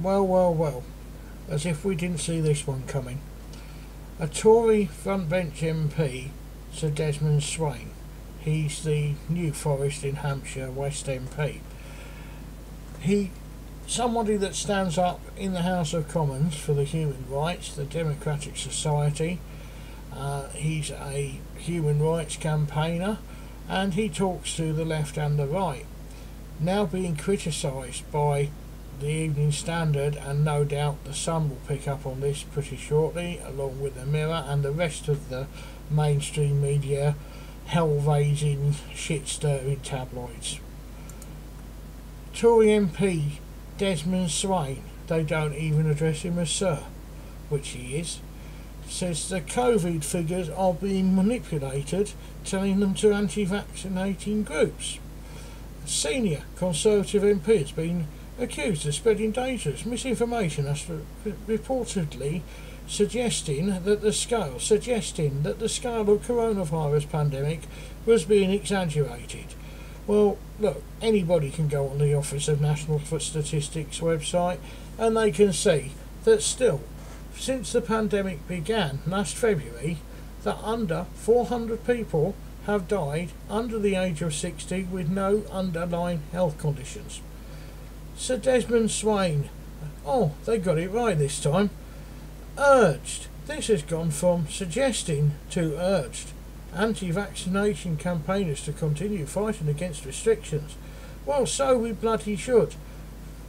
Well, well, well. As if we didn't see this one coming. A Tory frontbench MP, Sir Desmond Swayne. He's the New Forest in Hampshire West MP. He, somebody that stands up in the House of Commons for the human rights, the Democratic Society. Uh, he's a human rights campaigner, and he talks to the left and the right. Now being criticised by the Evening Standard, and no doubt the Sun will pick up on this pretty shortly, along with the Mirror and the rest of the mainstream media, hell-raising, shit-stirring tabloids. Tory MP Desmond Swayne, they don't even address him as Sir, which he is, says the COVID figures are being manipulated, telling them to anti-vaccinating groups. Senior Conservative MP has been accused of spreading dangerous misinformation as reportedly suggesting that the scale suggesting that the scale of coronavirus pandemic was being exaggerated. Well, look, anybody can go on the Office of National Statistics website and they can see that still, since the pandemic began last February, that under 400 people have died under the age of 60 with no underlying health conditions. Sir Desmond Swayne. Oh, they got it right this time. Urged. This has gone from suggesting to urged. Anti-vaccination campaigners to continue fighting against restrictions. Well, so we bloody should.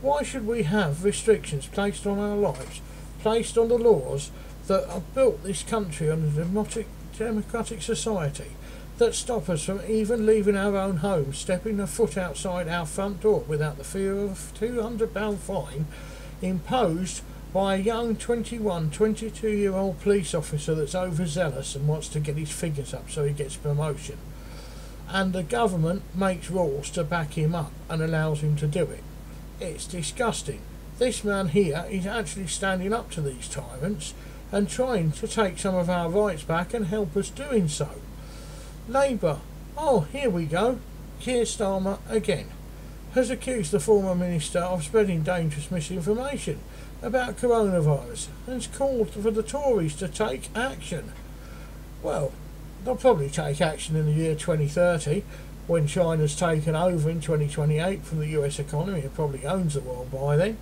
Why should we have restrictions placed on our lives, placed on the laws that have built this country on a democratic, democratic society? That stop us from even leaving our own home, stepping a foot outside our front door without the fear of a £200 fine imposed by a young 21, 22 year old police officer that's overzealous and wants to get his figures up so he gets promotion. And the government makes rules to back him up and allows him to do it. It's disgusting. This man here is actually standing up to these tyrants and trying to take some of our rights back and help us doing so. Labour. Oh, here we go. Keir Starmer again has accused the former minister of spreading dangerous misinformation about coronavirus and has called for the Tories to take action. Well, they'll probably take action in the year 2030 when China's taken over in 2028 from the US economy and probably owns the world by then.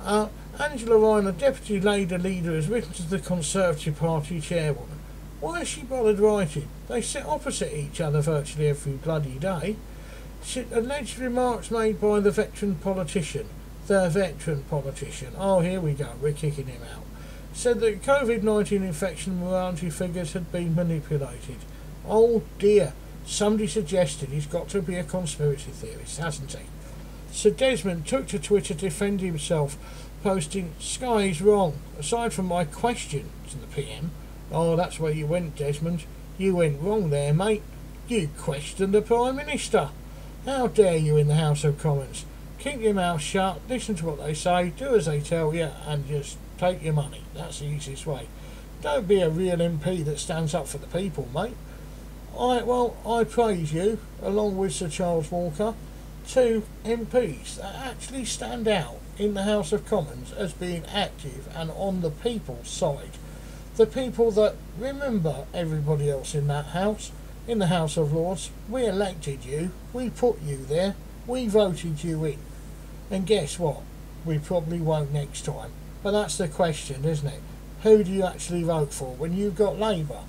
Uh, Angela Rayner, Deputy Labour leader, has written to the Conservative Party chairwoman why has she bothered writing? They sit opposite each other virtually every bloody day. Alleged remarks made by the veteran politician, the veteran politician, oh here we go, we're kicking him out, said that COVID-19 infection mortality figures had been manipulated. Oh dear, somebody suggested he's got to be a conspiracy theorist, hasn't he? Sir Desmond took to Twitter to defend himself, posting, Sky's wrong. Aside from my question to the PM, Oh, that's where you went, Desmond. You went wrong there, mate. You questioned the Prime Minister. How dare you in the House of Commons? Keep your mouth shut, listen to what they say, do as they tell you, and just take your money. That's the easiest way. Don't be a real MP that stands up for the people, mate. I well, I praise you, along with Sir Charles Walker, two MPs that actually stand out in the House of Commons as being active and on the people's side the people that remember everybody else in that house, in the House of Lords, we elected you, we put you there, we voted you in. And guess what? We probably won't next time. But that's the question, isn't it? Who do you actually vote for when you've got Labour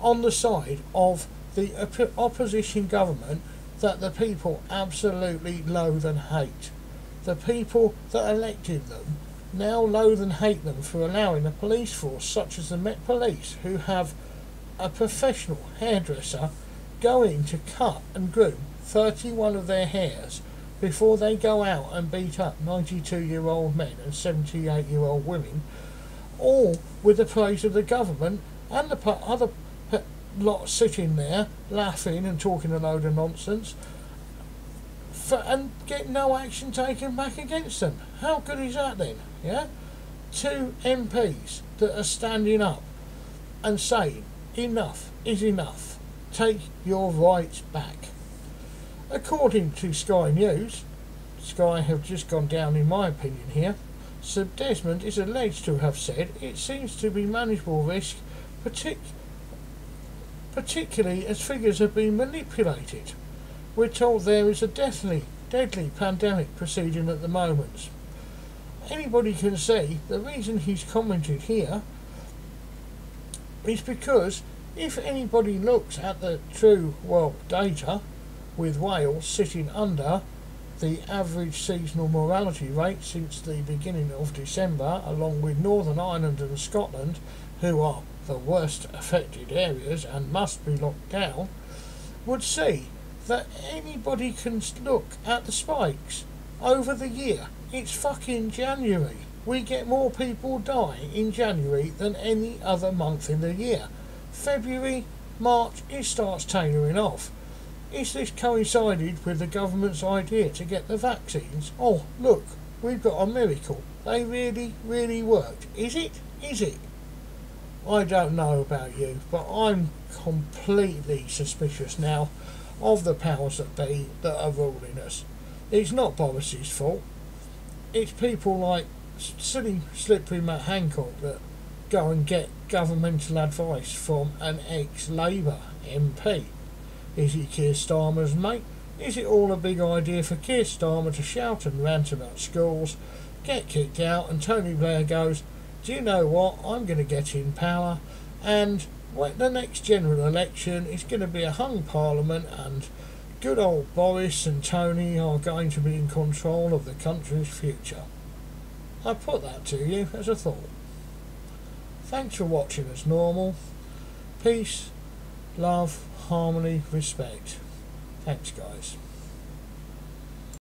on the side of the op- opposition government that the people absolutely loathe and hate? The people that elected them now loathe and hate them for allowing a police force such as the Met Police, who have a professional hairdresser, going to cut and groom 31 of their hairs before they go out and beat up 92 year old men and 78 year old women, all with the praise of the government and the other lot sitting there laughing and talking a load of nonsense for, and get no action taken back against them. How good is that then? yeah, two MPs that are standing up and saying enough is enough. Take your rights back. According to Sky News, Sky have just gone down, in my opinion, here. Sir Desmond is alleged to have said it seems to be manageable risk, partic- particularly as figures have been manipulated. We're told there is a deathly, deadly pandemic proceeding at the moment. Anybody can see the reason he's commented here is because if anybody looks at the true world data, with Wales sitting under the average seasonal mortality rate since the beginning of December, along with Northern Ireland and Scotland, who are the worst affected areas and must be locked down, would see that anybody can look at the spikes over the year. It's fucking January. We get more people die in January than any other month in the year. February, March, it starts tailoring off. Is this coincided with the government's idea to get the vaccines? Oh, look, we've got a miracle. They really, really worked. Is it? Is it? I don't know about you, but I'm completely suspicious now of the powers that be that are ruling us. It's not Boris's fault. It's people like silly, slippery Matt Hancock that go and get governmental advice from an ex-Labour MP. Is it Keir Starmer's mate? Is it all a big idea for Keir Starmer to shout and rant about schools, get kicked out, and Tony Blair goes, Do you know what? I'm going to get in power, and when the next general election is going to be a hung parliament, and good old Boris and Tony are going to be in control of the country's future. I put that to you as a thought. Thanks for watching as normal. Peace, love, harmony, respect. Thanks, guys.